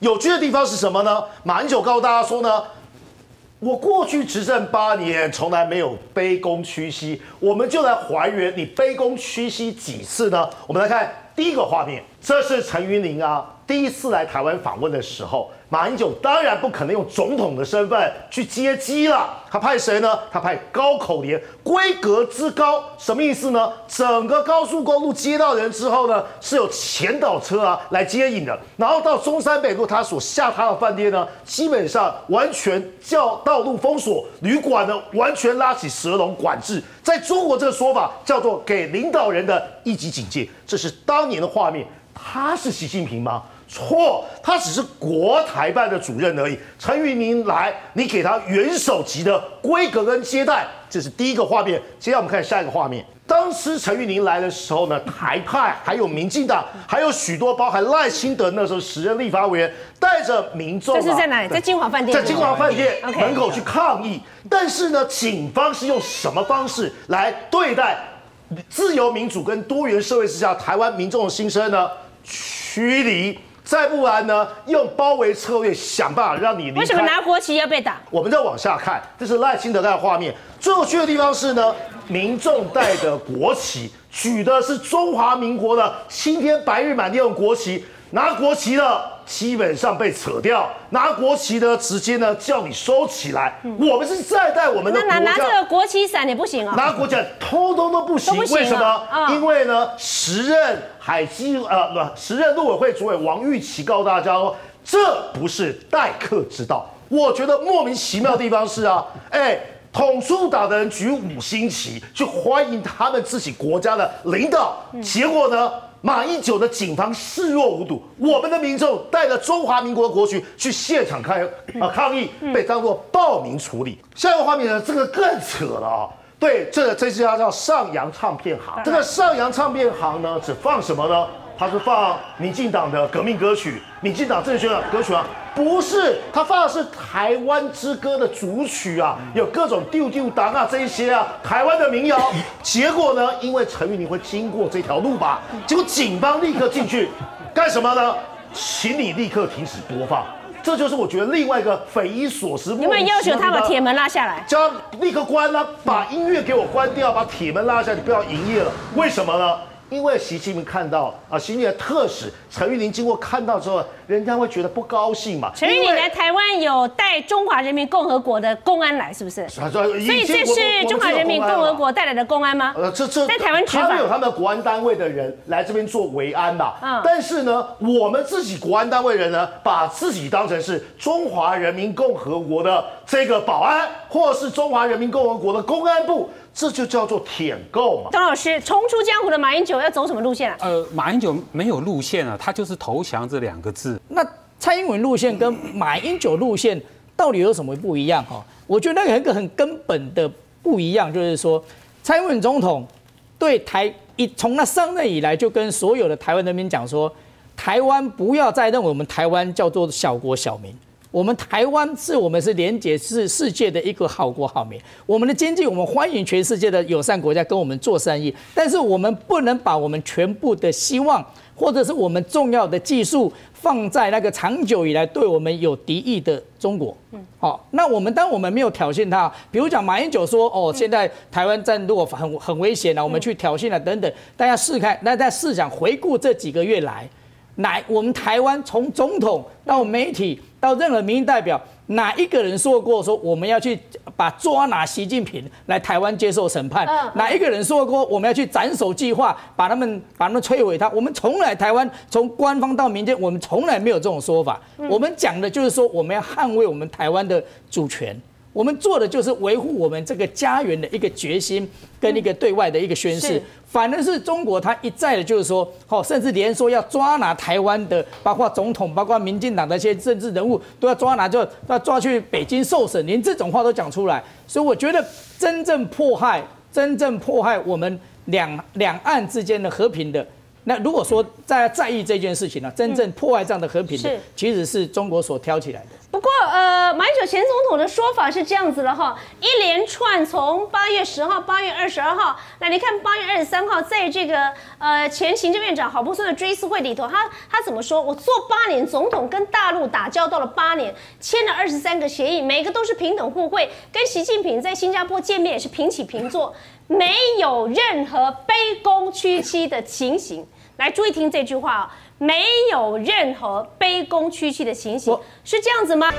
有趣的地方是什么呢？马英九告诉大家说呢，我过去执政八年，从来没有卑躬屈膝，我们就来还原你卑躬屈膝几次呢？我们来看第一个画面，这是陈云林啊，第一次来台湾访问的时候。马英九当然不可能用总统的身份去接机了，他派谁呢？他派高口联，规格之高，什么意思呢？整个高速公路接到人之后呢，是有前导车啊来接引的，然后到中山北路他所下榻的饭店呢，基本上完全叫道路封锁，旅馆呢完全拉起蛇笼管制，在中国这个说法叫做给领导人的一级警戒，这是当年的画面，他是习近平吗？错，他只是国台办的主任而已。陈云林来，你给他元首级的规格跟接待，这是第一个画面。接下来我们看下一个画面。当时陈玉林来的时候呢，台派还有民进党，还有许多包含赖清德那时候时任立法委员，带着民众，这是在哪里？在金华饭店，在金华饭店门口去抗议。但是呢，警方是用什么方式来对待自由民主跟多元社会之下台湾民众的心声呢？驱离。再不然呢？用包围策略想办法让你离开。为什么拿国旗要被打？我们再往下看，这是赖清德的画面。最有趣的地方是呢，民众带的国旗，举的是中华民国的青天白日满地的国旗。拿国旗的基本上被扯掉，拿国旗的直接呢叫你收起来。我们是再带我们的国拿拿这个国旗伞也不行啊，拿国旗通通都不行。为什么？因为呢，时任海基呃不，时任陆委会主委王玉琪告诉大家说，这不是待客之道。我觉得莫名其妙的地方是啊，哎，统促党的人举五星旗去欢迎他们自己国家的领导，结果呢？马英九的警方视若无睹，我们的民众带着中华民国国旗去现场开啊抗议，被当作暴民处理。下一个画面呢，这个更扯了啊！对，这这家叫上扬唱片行，这个上扬唱片行呢，只放什么呢？它是放民进党的革命歌曲，民进党政权的歌曲啊。不是，它放的是台湾之歌的主曲啊，有各种丢丢当啊这一些啊，台湾的民谣。结果呢，因为陈玉玲会经过这条路吧，结果警方立刻进去干什么呢？请你立刻停止播放。这就是我觉得另外一个匪夷所思。有没有要求他把铁门拉下来？叫立刻关了，把音乐给我关掉，把铁门拉下，你不要营业了。为什么呢？因为习近平看到啊，习近平的特使陈玉玲经过看到之后。人家会觉得不高兴嘛？陈玉玲来台湾有带中华人民共和国的公安来，是不是？所以这是中华人民共和国带来的公安吗？呃，这这在台湾他们有他们国安单位的人来这边做维安的。嗯。但是呢，我们自己国安单位人呢，把自己当成是中华人民共和国的这个保安，或是中华人民共和国的公安部，这就叫做舔够嘛。张老师，重出江湖的马英九要走什么路线啊？呃，马英九没有路线啊，他就是投降这两个字。那蔡英文路线跟马英九路线到底有什么不一样？哈，我觉得那个一个很根本的不一样，就是说，蔡英文总统对台一从那上任以来，就跟所有的台湾人民讲说，台湾不要再认为我们台湾叫做小国小民。我们台湾是我们是连接是世界的一个好国好民，我们的经济我们欢迎全世界的友善国家跟我们做生意，但是我们不能把我们全部的希望或者是我们重要的技术放在那个长久以来对我们有敌意的中国。嗯，好，那我们当我们没有挑衅他，比如讲马英九说哦，现在台湾战如果很很危险了，我们去挑衅了等等，大家试看，那再试想回顾这几个月来。哪我们台湾从总统到媒体到任何民意代表，哪一个人说过说我们要去把抓拿习近平来台湾接受审判？哪一个人说过我们要去斩首计划把他们把他们摧毁？他我们从来台湾从官方到民间，我们从来没有这种说法。我们讲的就是说我们要捍卫我们台湾的主权。我们做的就是维护我们这个家园的一个决心跟一个对外的一个宣誓。反而是中国，他一再的就是说，好，甚至连说要抓拿台湾的，包括总统，包括民进党的一些政治人物，都要抓拿，就要抓去北京受审，连这种话都讲出来。所以我觉得，真正迫害、真正迫害我们两两岸之间的和平的。那如果说在在意这件事情呢，真正破坏这样的和平的，其实是中国所挑起来的。不过，呃，马英九前总统的说法是这样子的哈，一连串从八月十号、八月二十二号，那你看八月二十三号，在这个呃前行政院长郝柏村的追思会里头，他他怎么说？我做八年总统，跟大陆打交道了八年，签了二十三个协议，每个都是平等互惠，跟习近平在新加坡见面也是平起平坐，没有任何卑躬屈膝的情形。来，注意听这句话啊。没有任何卑躬屈膝的情形，是这样子吗？